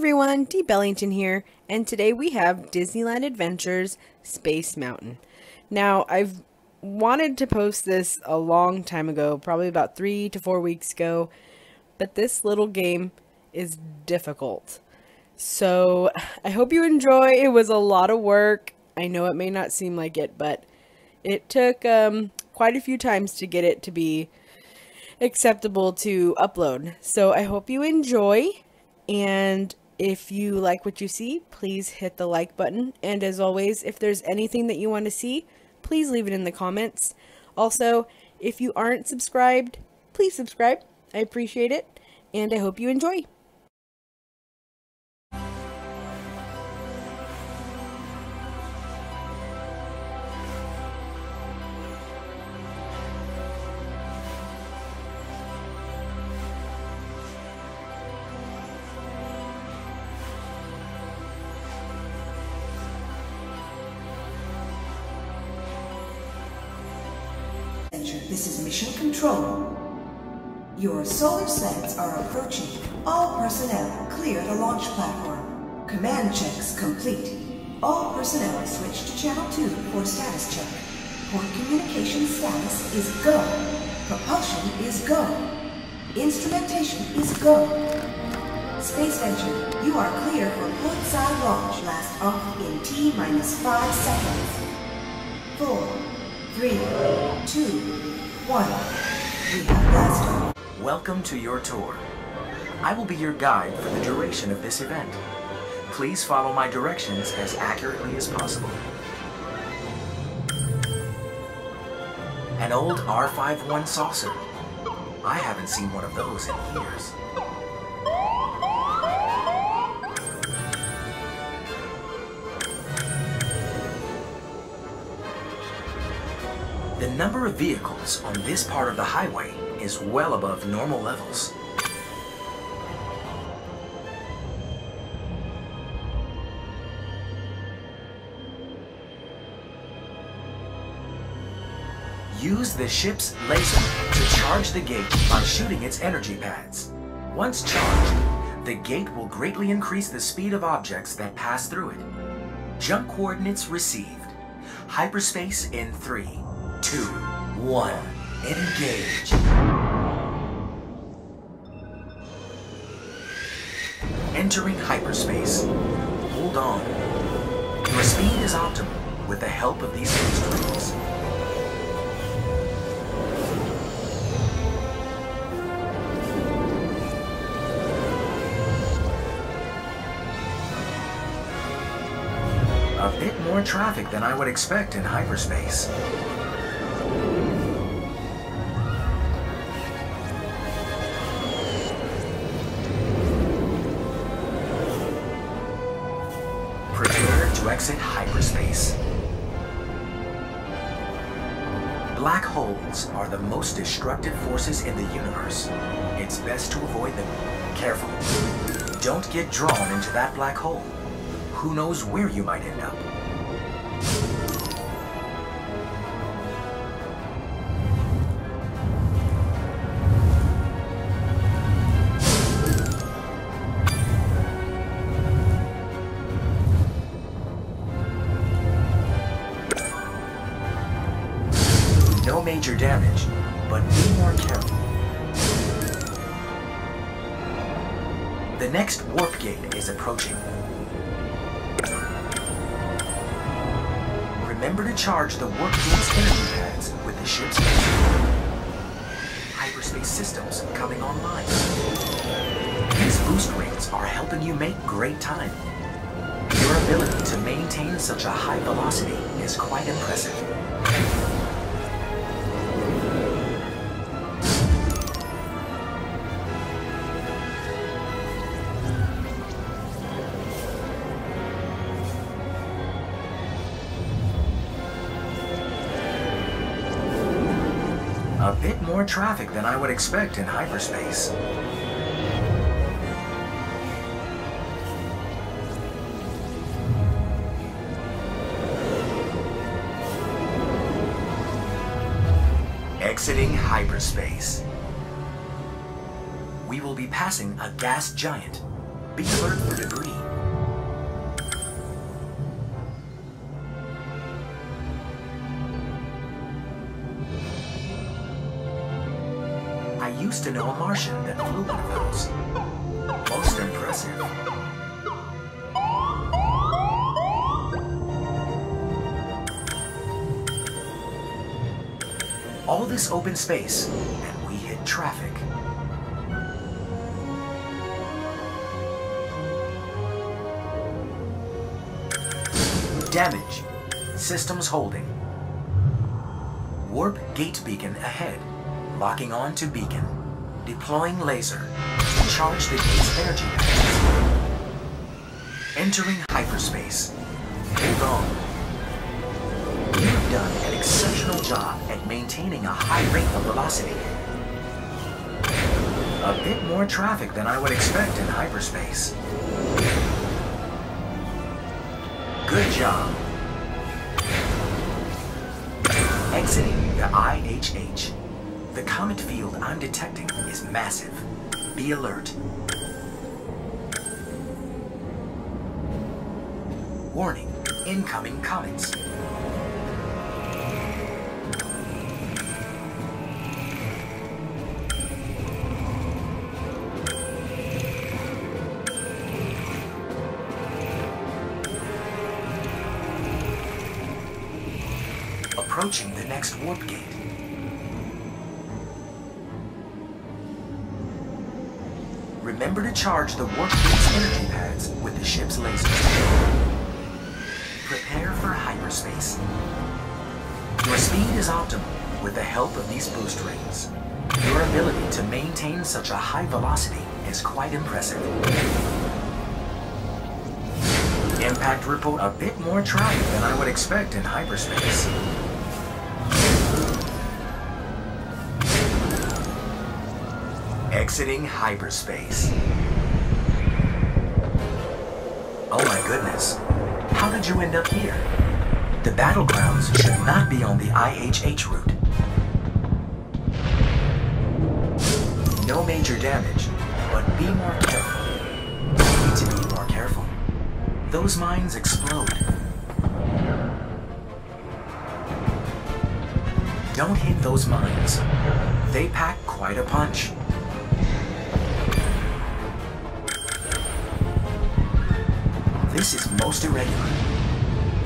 everyone, Dee Bellington here, and today we have Disneyland Adventures Space Mountain. Now, I've wanted to post this a long time ago, probably about three to four weeks ago, but this little game is difficult. So, I hope you enjoy. It was a lot of work. I know it may not seem like it, but it took um, quite a few times to get it to be acceptable to upload. So, I hope you enjoy. And if you like what you see, please hit the like button. And as always, if there's anything that you want to see, please leave it in the comments. Also, if you aren't subscribed, please subscribe. I appreciate it. And I hope you enjoy. Control. Your solar sleds are approaching. All personnel clear the launch platform. Command checks complete. All personnel switch to Channel 2 for status check. Port communication status is go. Propulsion is go. Instrumentation is go. Space Venture, you are clear for port side launch. last off in T minus 5 seconds. Four, three, two, one. We have. Welcome to your tour. I will be your guide for the duration of this event. Please follow my directions as accurately as possible. An old R51 saucer. I haven't seen one of those in years. Number of vehicles on this part of the highway is well above normal levels. Use the ship's laser to charge the gate by shooting its energy pads. Once charged, the gate will greatly increase the speed of objects that pass through it. Jump coordinates received. Hyperspace in three, two, one. Engage. Entering hyperspace. Hold on. Your speed is optimal with the help of these instruments. A bit more traffic than I would expect in hyperspace. Exit hyperspace. Black holes are the most destructive forces in the universe. It's best to avoid them. Careful. Don't get drawn into that black hole. Who knows where you might end up? Major damage, but be more careful. The next warp gate is approaching. Remember to charge the warp gate's energy pads with the ship's engine. Hyperspace systems coming online. These boost rates are helping you make great time. Your ability to maintain such a high velocity is quite impressive. A bit more traffic than I would expect in hyperspace. Exiting hyperspace. We will be passing a gas giant. Be alert for debris. Used to know a Martian that flew one of those. Most impressive. All this open space, and we hit traffic. Damage. Systems holding. Warp gate beacon ahead. Locking on to beacon. Deploying laser. Charge the gate's energy. Entering hyperspace. On. You've done an exceptional job at maintaining a high rate of velocity. A bit more traffic than I would expect in hyperspace. Good job. Exiting the IHH. The comet field I'm detecting is massive. Be alert. Warning, incoming comets. Remember to charge the warp gate's energy pads with the ship's lasers. Prepare for hyperspace. Your speed is optimal with the help of these boost rings. Your ability to maintain such a high velocity is quite impressive. Impact report a bit more traffic than I would expect in hyperspace. Exiting hyperspace. Oh my goodness. How did you end up here? The battlegrounds should not be on the IHH route. No major damage, but be more careful. You need to be more careful. Those mines explode. Don't hit those mines. They pack quite a punch. This is most irregular.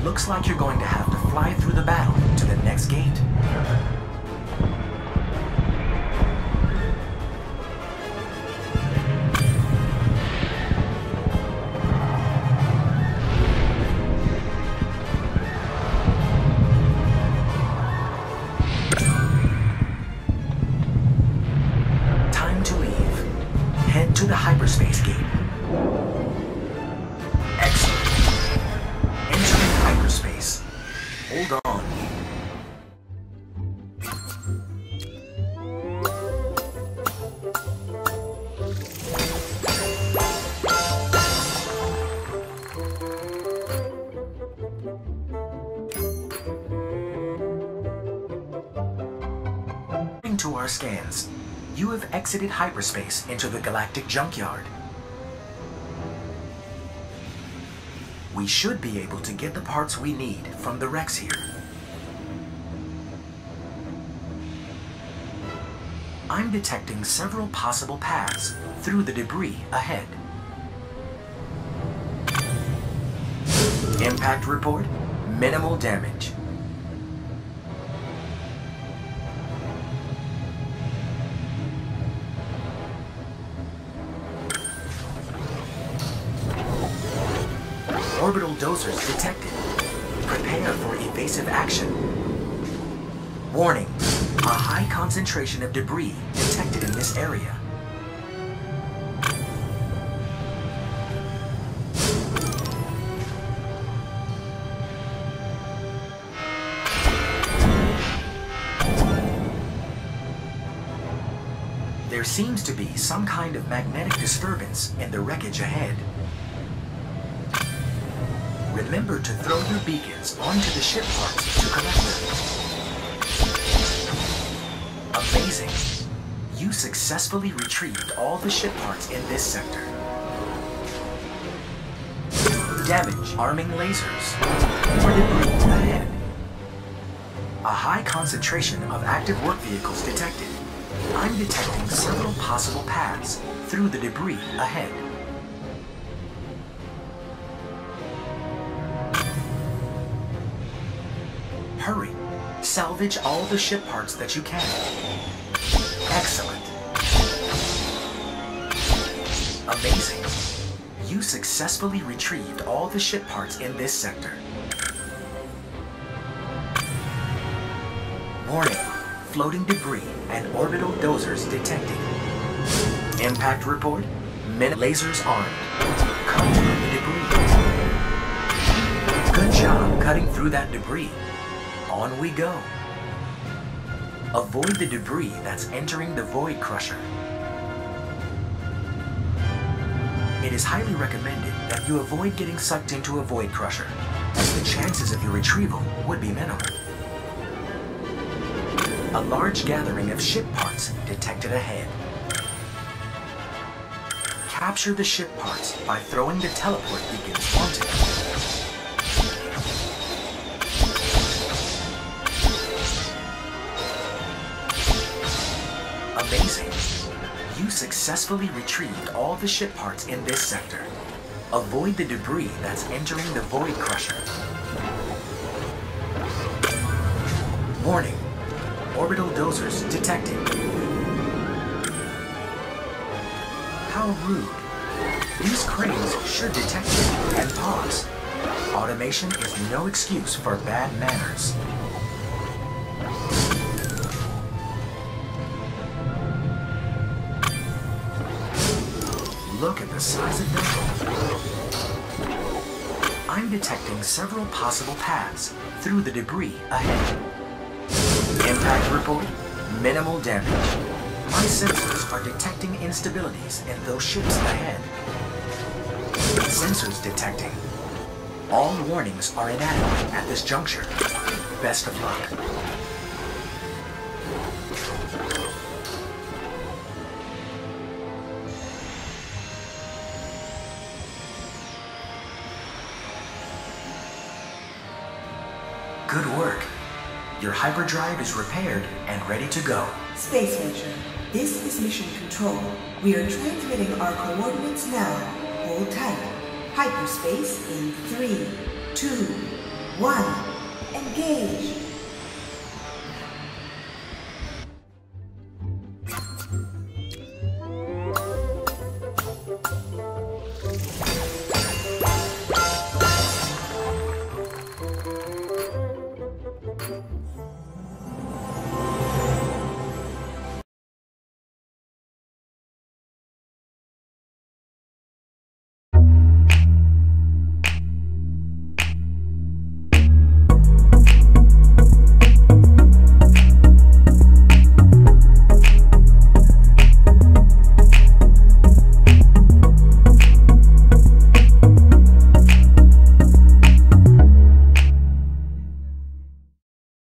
Looks like you're going to have to fly through the battle to the next gate. You have exited hyperspace into the galactic junkyard. We should be able to get the parts we need from the wrecks here. I'm detecting several possible paths through the debris ahead. Impact report, minimal damage. Orbital dozers detected. Prepare for evasive action. Warning, a high concentration of debris detected in this area. There seems to be some kind of magnetic disturbance in the wreckage ahead. Remember to throw your beacons onto the ship parts to collect them. Amazing! You successfully retrieved all the ship parts in this sector. Damage arming lasers. Debris ahead. A high concentration of active work vehicles detected. I'm detecting several possible paths through the debris ahead. Salvage all the ship parts that you can. Excellent. Amazing. You successfully retrieved all the ship parts in this sector. Warning. Floating debris and orbital dozers detected. Impact report. Min lasers armed. Through the debris. Good job cutting through that debris. On we go. Avoid the debris that's entering the Void Crusher. It is highly recommended that you avoid getting sucked into a Void Crusher, as the chances of your retrieval would be minimal. A large gathering of ship parts detected ahead. Capture the ship parts by throwing the teleport beacons onto them. Amazing. You successfully retrieved all the ship parts in this sector. Avoid the debris that's entering the Void Crusher. Warning. Orbital dozers detected. How rude. These cranes should detect you and pause. Automation is no excuse for bad manners. Look at the size of them. I'm detecting several possible paths through the debris ahead. Impact report, minimal damage. My sensors are detecting instabilities in those ships ahead. Sensors detecting. All warnings are inadequate at this juncture. Best of luck. Good work. Your hyperdrive is repaired and ready to go. Space Ranger, this is Mission Control. We are transmitting our coordinates now. Hold tight. Hyperspace in three, two, one. Engage.